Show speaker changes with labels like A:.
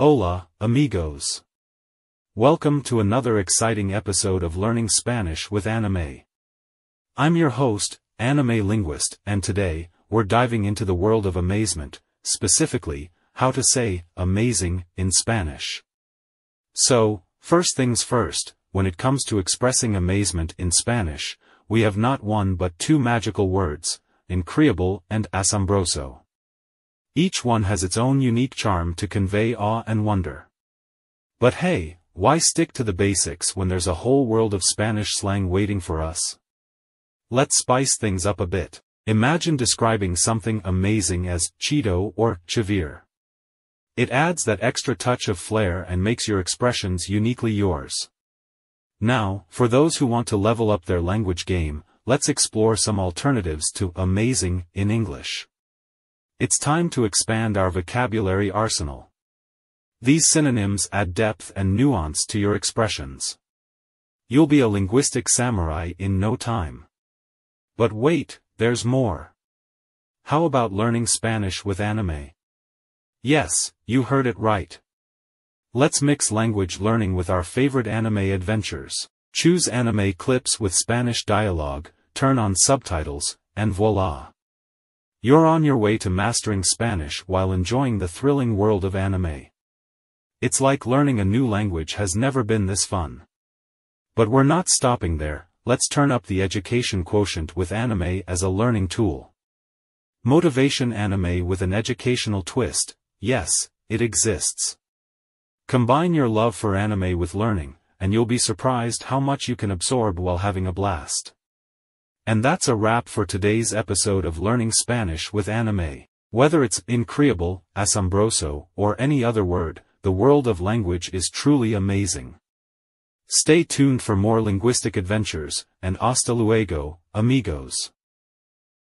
A: Hola, amigos. Welcome to another exciting episode of Learning Spanish with Anime. I'm your host, Anime Linguist, and today, we're diving into the world of amazement, specifically, how to say, amazing, in Spanish. So, first things first, when it comes to expressing amazement in Spanish, we have not one but two magical words, increíble and asombroso. Each one has its own unique charm to convey awe and wonder. But hey, why stick to the basics when there's a whole world of Spanish slang waiting for us? Let's spice things up a bit. Imagine describing something amazing as chido or chévere. It adds that extra touch of flair and makes your expressions uniquely yours. Now, for those who want to level up their language game, let's explore some alternatives to amazing in English. It's time to expand our vocabulary arsenal. These synonyms add depth and nuance to your expressions. You'll be a linguistic samurai in no time. But wait, there's more. How about learning Spanish with anime? Yes, you heard it right. Let's mix language learning with our favorite anime adventures. Choose anime clips with Spanish dialogue, turn on subtitles, and voila. You're on your way to mastering Spanish while enjoying the thrilling world of anime. It's like learning a new language has never been this fun. But we're not stopping there, let's turn up the education quotient with anime as a learning tool. Motivation anime with an educational twist, yes, it exists. Combine your love for anime with learning, and you'll be surprised how much you can absorb while having a blast. And that's a wrap for today's episode of Learning Spanish with Anime. Whether it's increíble, asombroso, or any other word, the world of language is truly amazing. Stay tuned for more linguistic adventures, and hasta luego, amigos.